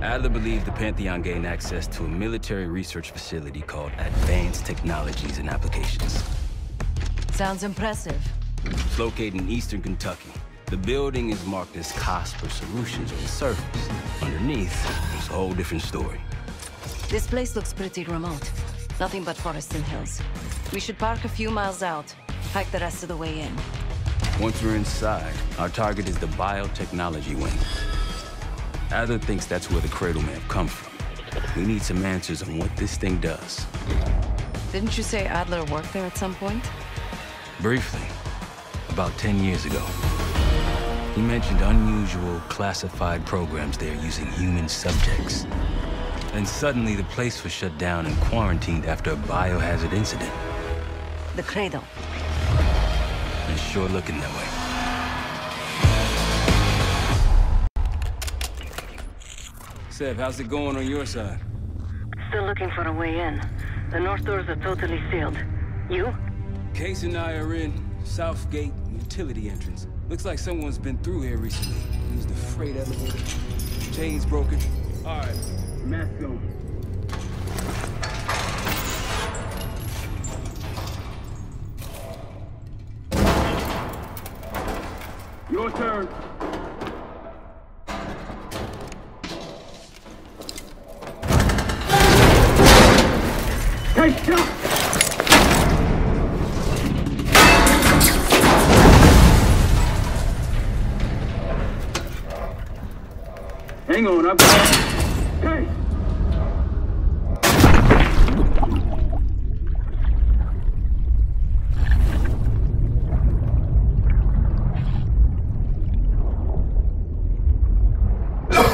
Adler believed the Pantheon gained access to a military research facility called Advanced Technologies and Applications. Sounds impressive. It's located in eastern Kentucky. The building is marked as Cosper Solutions on the surface. Underneath, it's a whole different story. This place looks pretty remote. Nothing but forests and hills. We should park a few miles out, hike the rest of the way in. Once we're inside, our target is the biotechnology wing. Adler thinks that's where the Cradle may have come from. We need some answers on what this thing does. Didn't you say Adler worked there at some point? Briefly, about 10 years ago. He mentioned unusual, classified programs there using human subjects. Then suddenly the place was shut down and quarantined after a biohazard incident. The Cradle. It's sure looking that way. Sev, how's it going on your side? Still looking for a way in. The north doors are totally sealed. You? Case and I are in South Gate utility entrance. Looks like someone's been through here recently. Used the freight elevator. Chains broken. All right, mask on.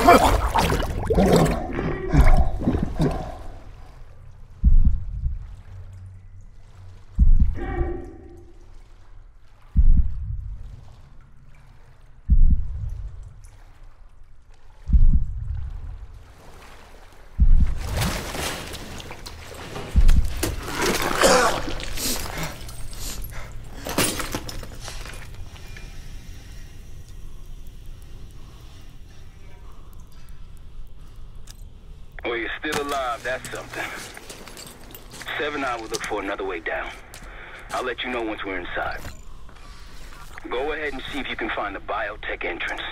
Well, you're still alive, that's something. Seven I will look for another way down. I'll let you know once we're inside. Go ahead and see if you can find the biotech entrance.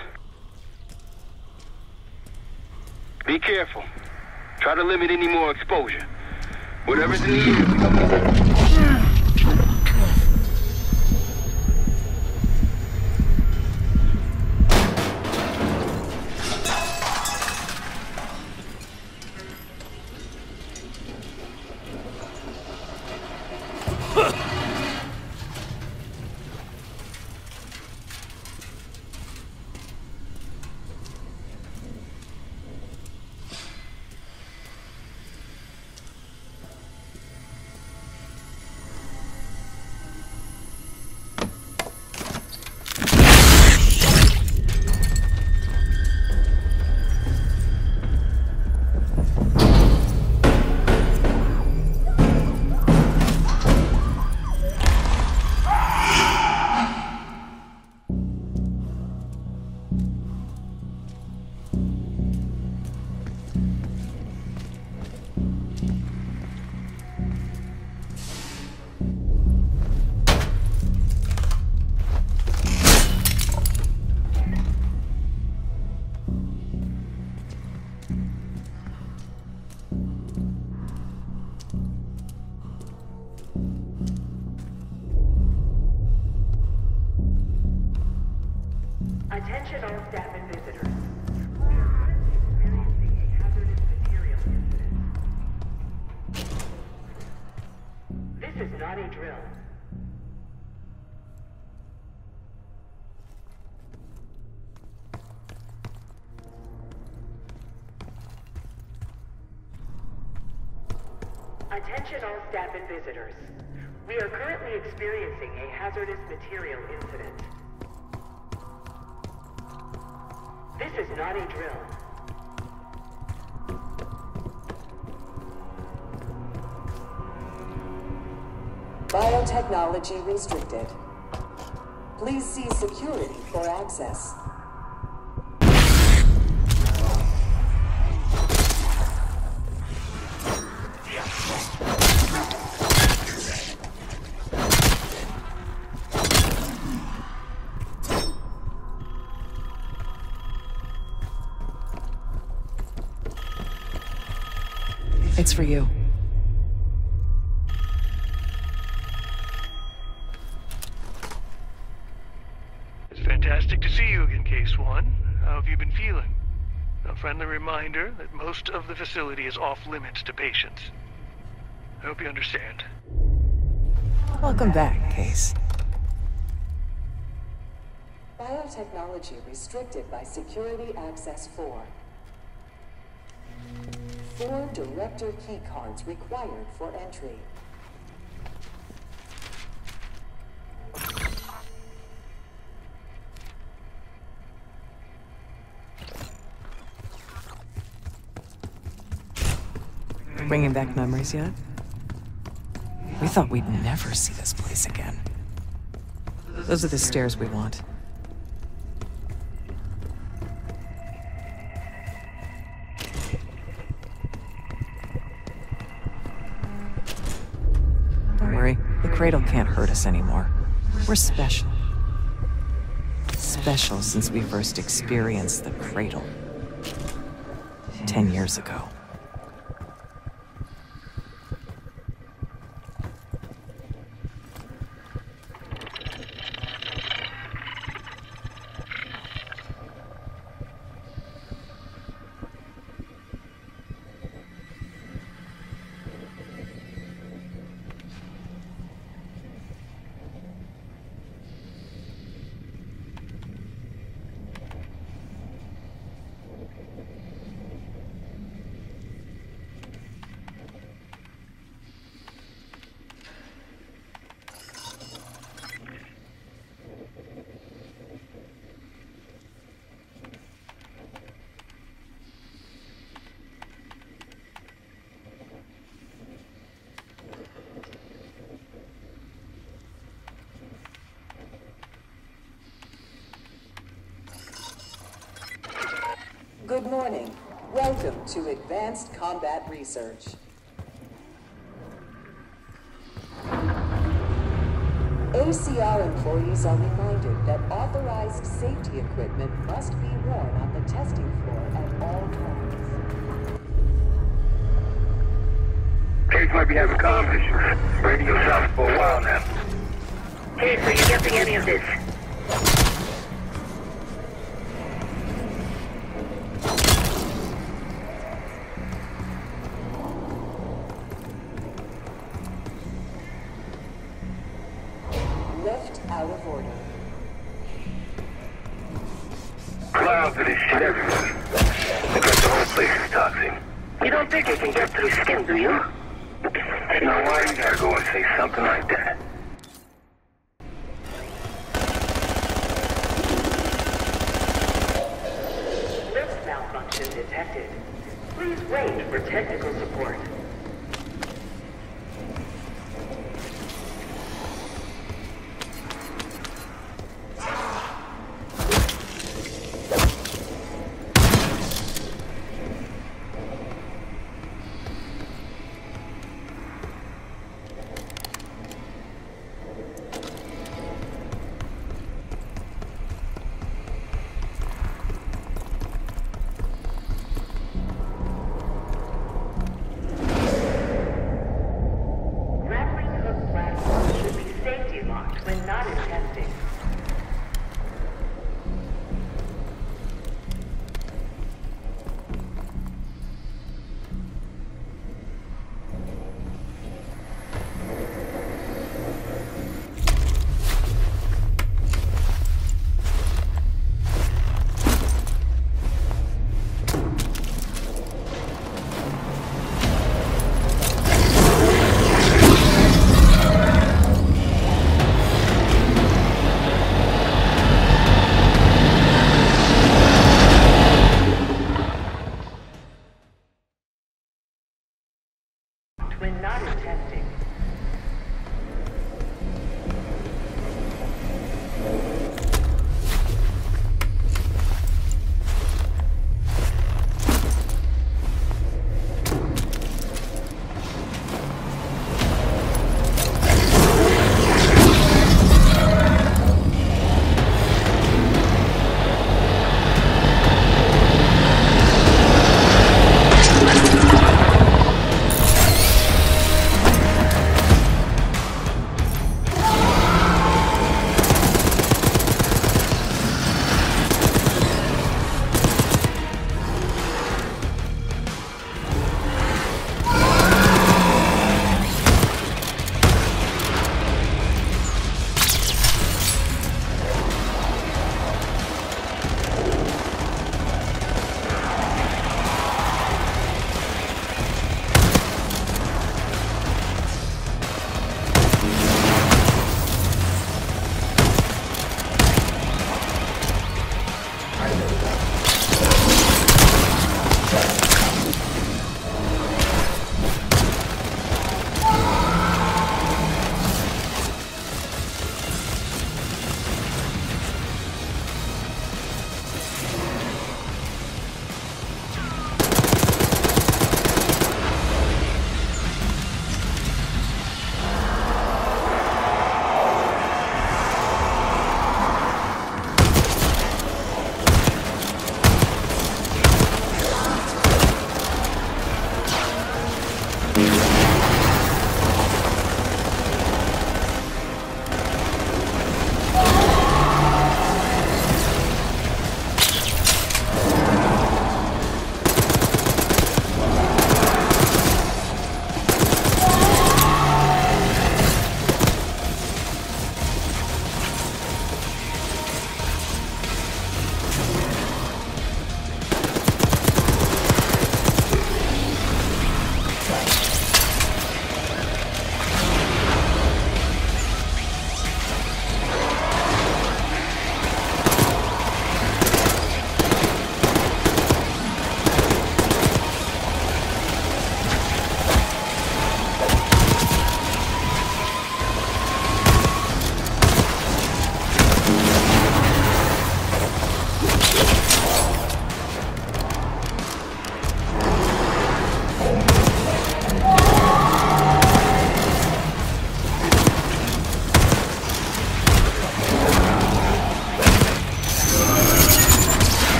Be careful. Try to limit any more exposure. Whatever's in the air. Attention all staff and visitors. We are currently experiencing a hazardous material incident. This is not a drill. Attention all staff and visitors. We are currently experiencing a hazardous material incident. This is not a drill. Biotechnology restricted. Please see security for access. It's for you. It's fantastic to see you again, Case One. How have you been feeling? A friendly reminder that most of the facility is off limits to patients. I hope you understand. Welcome back, Case. Biotechnology restricted by Security Access 4. Four director keycards required for entry. Bringing back memories yet? We thought we'd never see this place again. Those are the stairs we want. Cradle can't hurt us anymore. We're special. Special since we first experienced the cradle. Ten years ago. Good morning. Welcome to Advanced Combat Research. ACR employees are reminded that authorized safety equipment must be worn on the testing floor at all times. Case might be having comm issues. Radio silent for a while now. Hey, so you getting any of this? Don't can get through skin, do? You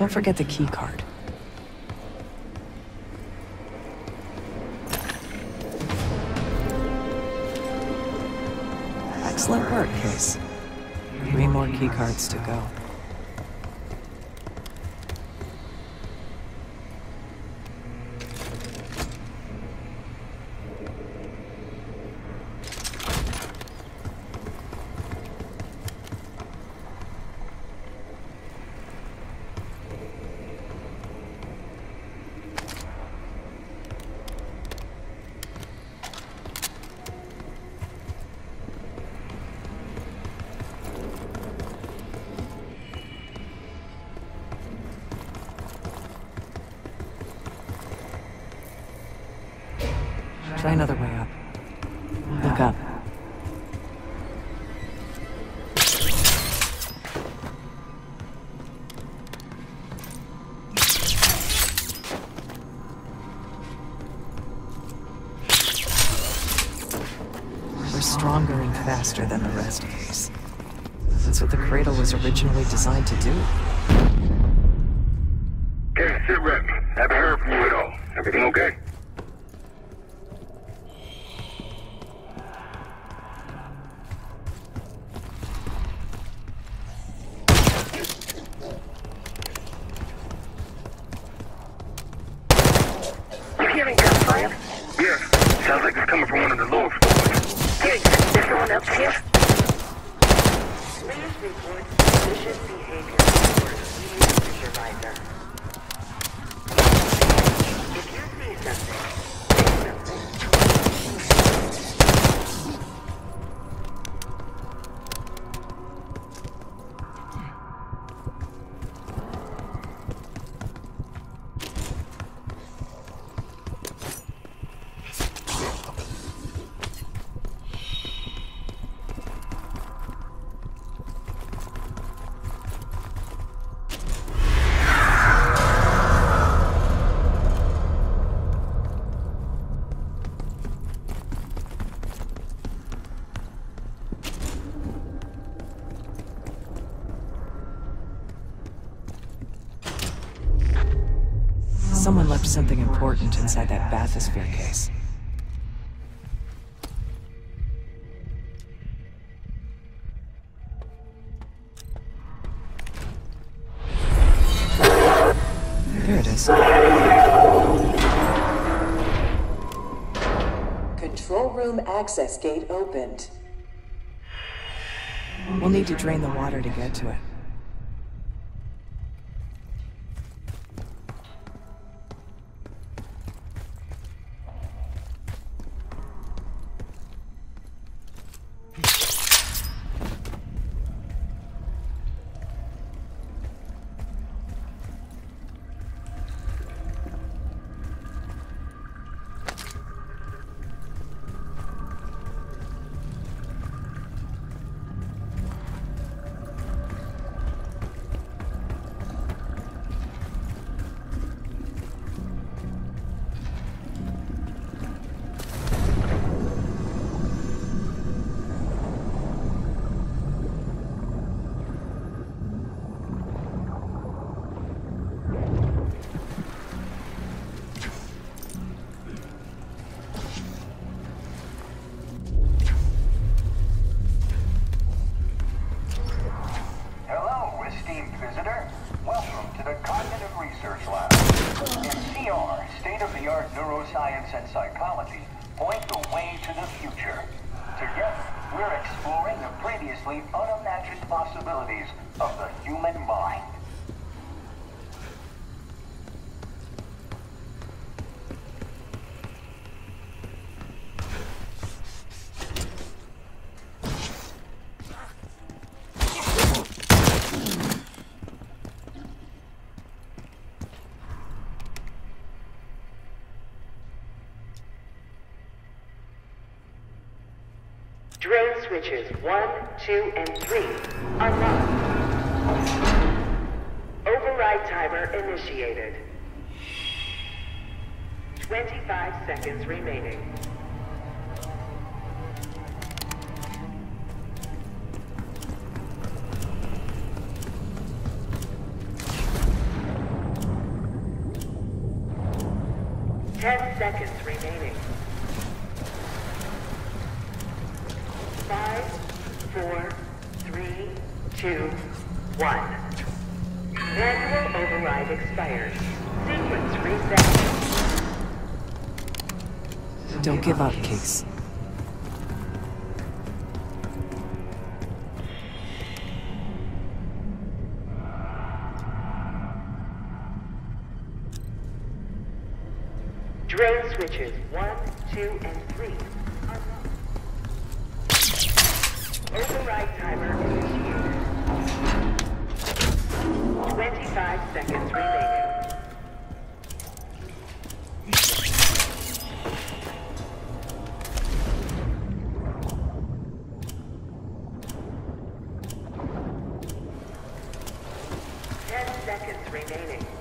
Don't forget the key card. Excellent work, Case. Three more key cards to go. Stronger and faster than the rest, Case. That's what the cradle was originally designed to do. Someone something important inside that bathysphere case. There it is. Control room access gate opened. We'll need to drain the water to get to it. 1, 2, and 3 unlocked. Override timer initiated. 25 seconds remaining. Ten seconds give up, Case. remaining.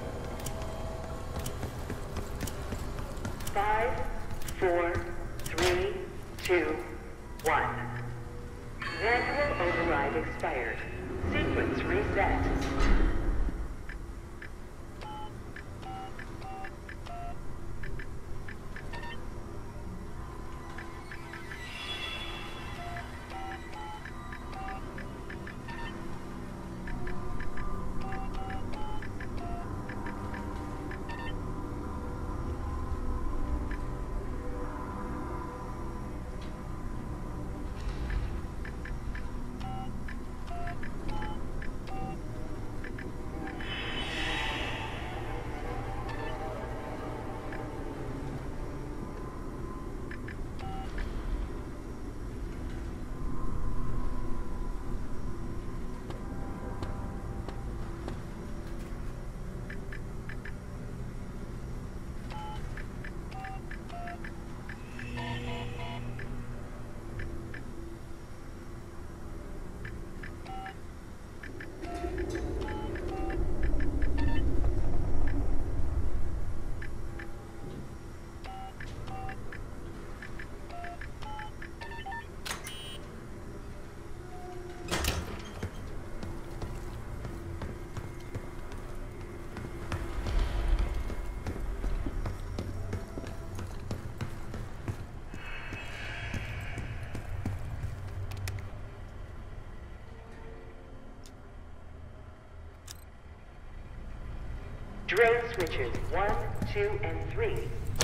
Drone switches 1, 2, and 3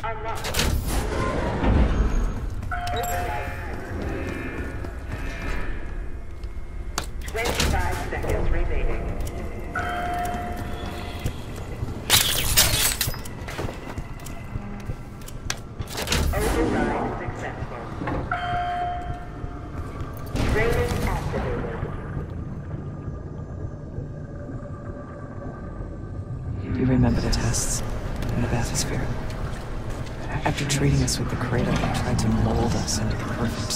unlocked. with the Creator trying to mold us into the perfect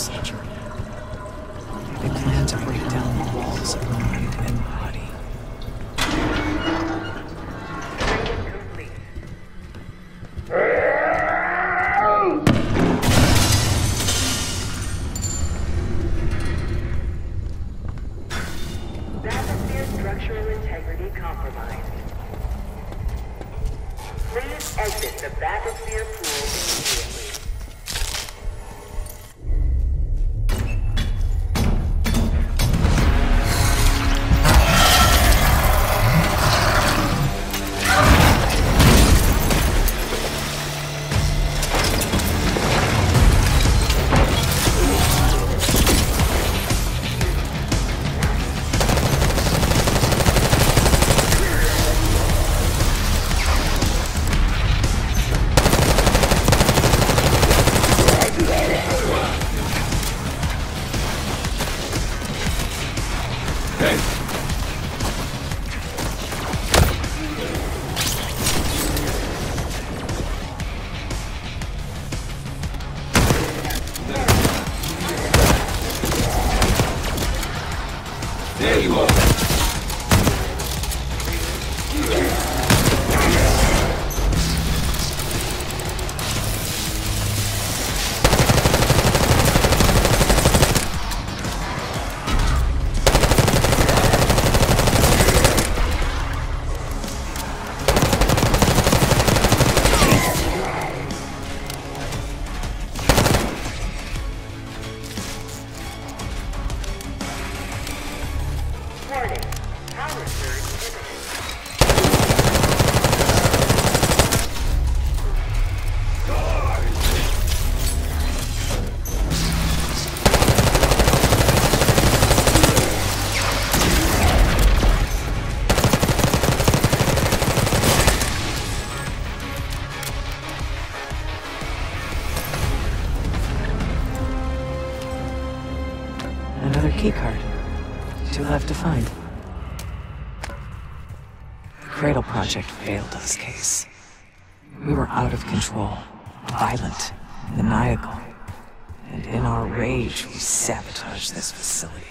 in our rage, we sabotaged this facility.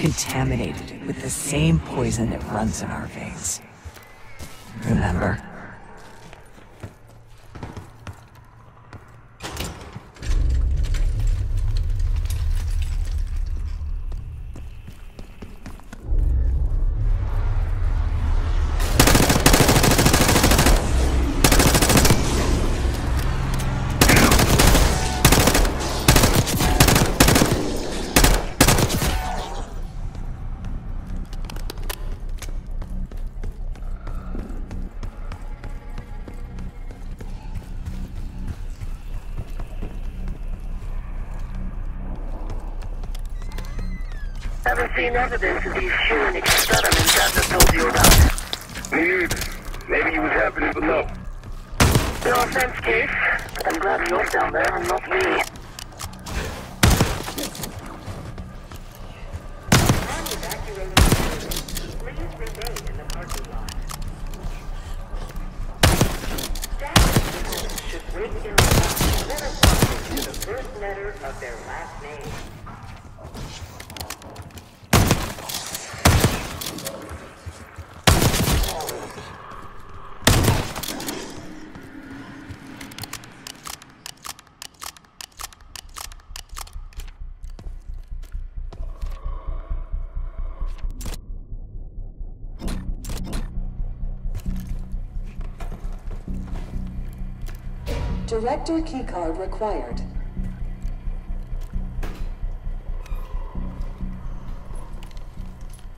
Contaminated it with the same poison that runs in our veins. Remember? Respond to the first letter of their last name. Director keycard required.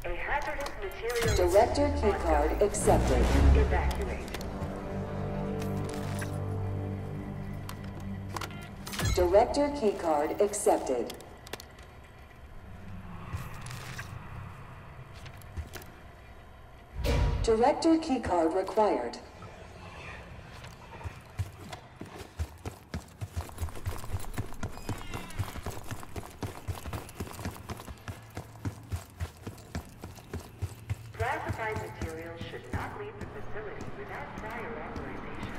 A hazardous material Director keycard accepted. evacuate. Director keycard accepted. Director keycard required. Classified materials should not leave the facility without prior authorization.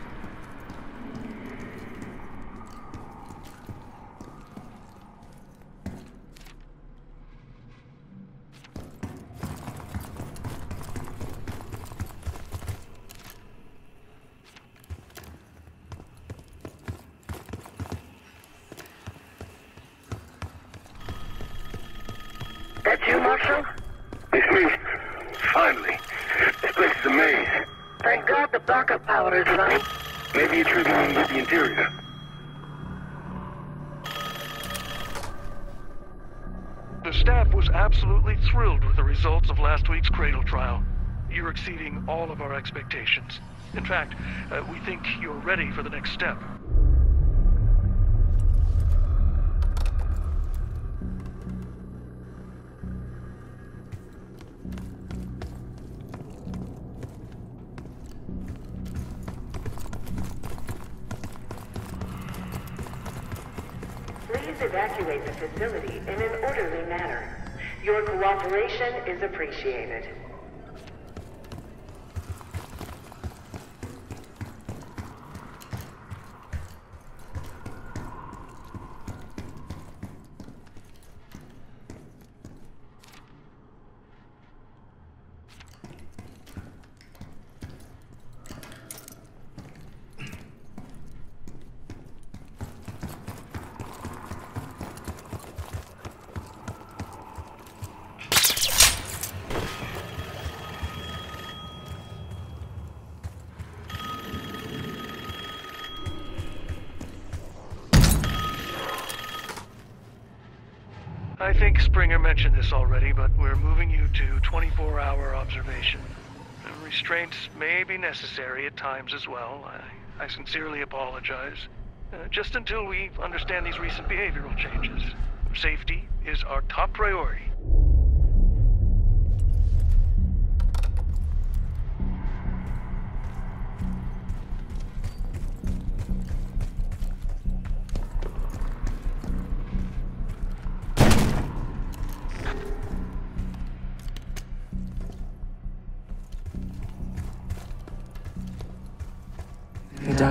That you, Marshall? It's me. Finally. This place is a maze. Thank God the backup power is running. Maybe a trigger on with the interior. The staff was absolutely thrilled with the results of last week's Cradle trial. You're exceeding all of our expectations. In fact, uh, we think you're ready for the next step. Cooperation is appreciated. I think Springer mentioned this already, but we're moving you to 24 hour observation. Restraints may be necessary at times as well. I, I sincerely apologize. Uh, just until we understand these recent behavioral changes. Safety is our top priority.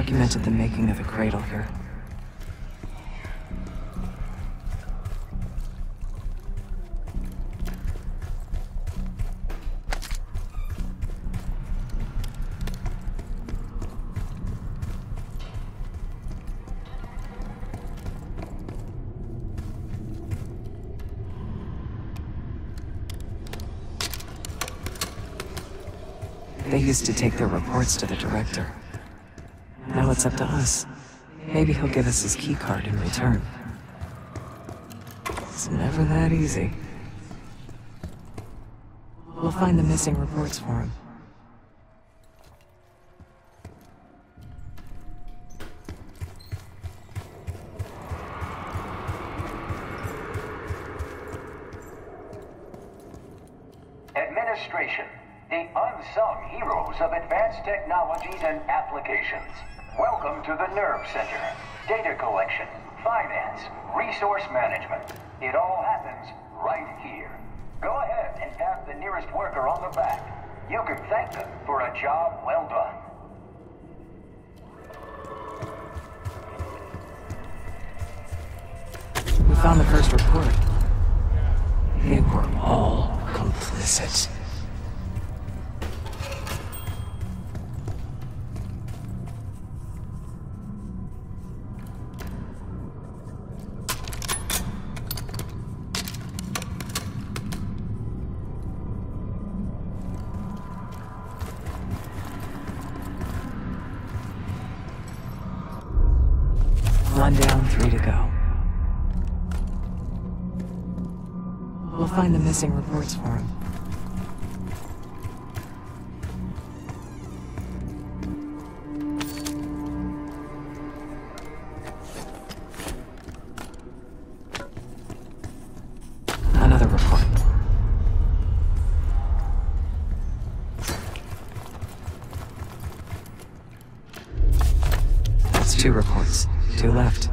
Documented the making of the cradle here. They used to take their reports to the director. It's up to us. Maybe he'll give us his keycard in return. It's never that easy. We'll find the missing reports for him. Welcome to the Nerve Center. Data collection, finance, resource management. It all happens right here. Go ahead and tap the nearest worker on the back. You can thank them for a job well done. We found the first report. They were all complicit. Reports for him. Another report. That's two reports. Two left.